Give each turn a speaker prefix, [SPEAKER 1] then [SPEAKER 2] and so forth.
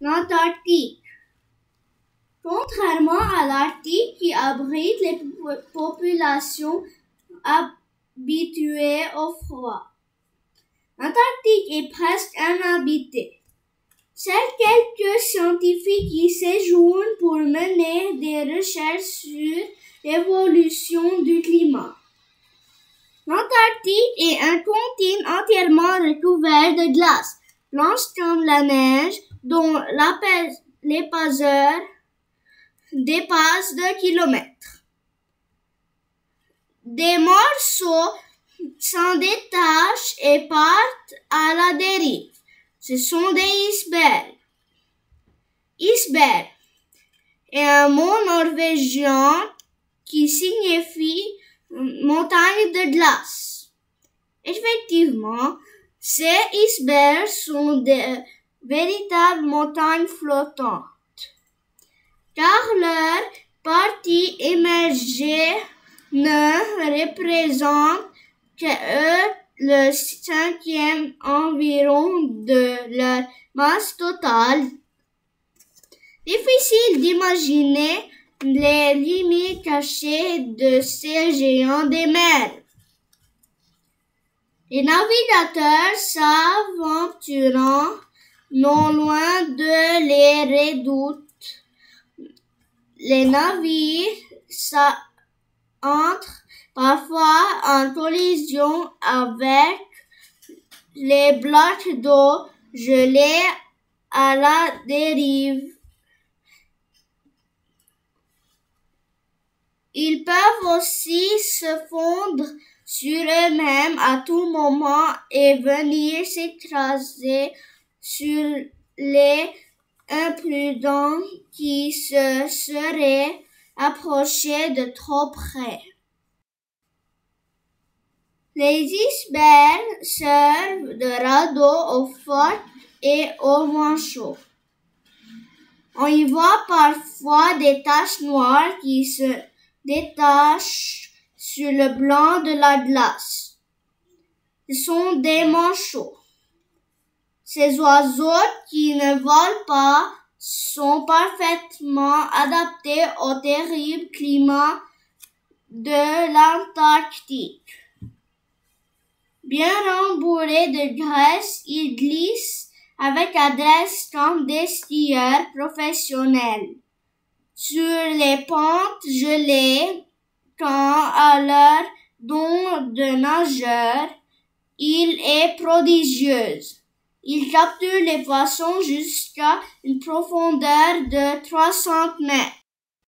[SPEAKER 1] l'Antarctique. Contrairement à l'Arctique qui abrite les populations habituées au froid, l'Antarctique est presque inhabité. Seuls quelques scientifiques y séjournent pour mener des recherches sur l'évolution du climat. L'Antarctique est un continent entièrement recouvert de glace, blanche comme la neige, dont l'épaisseur dépasse deux kilomètres. Des morceaux s'en détachent et partent à la dérive. Ce sont des icebergs. Iceberg est un mot norvégien qui signifie montagne de glace. Effectivement, ces icebergs sont des véritables montagnes flottantes, car leur partie émergée ne représente que le cinquième environ de leur masse totale. Difficile d'imaginer les limites cachées de ces géants des mers. Les navigateurs s'aventurant non loin de les redoutent. Les navires entrent parfois en collision avec les blocs d'eau gelés à la dérive. Ils peuvent aussi se fondre sur eux-mêmes à tout moment et venir s'écraser sur les imprudents qui se seraient approchés de trop près. Les icebergs servent de radeau aux flottes et aux manchots. On y voit parfois des taches noires qui se détachent sur le blanc de la glace. Ce sont des manchots. Ces oiseaux qui ne volent pas sont parfaitement adaptés au terrible climat de l'Antarctique. Bien rembourrés de graisse, ils glissent avec adresse comme des skieurs professionnels. Sur les pentes gelées, quand à l'heure don de nageur, il est prodigieuse. Il capture les poissons jusqu'à une profondeur de 300 mètres.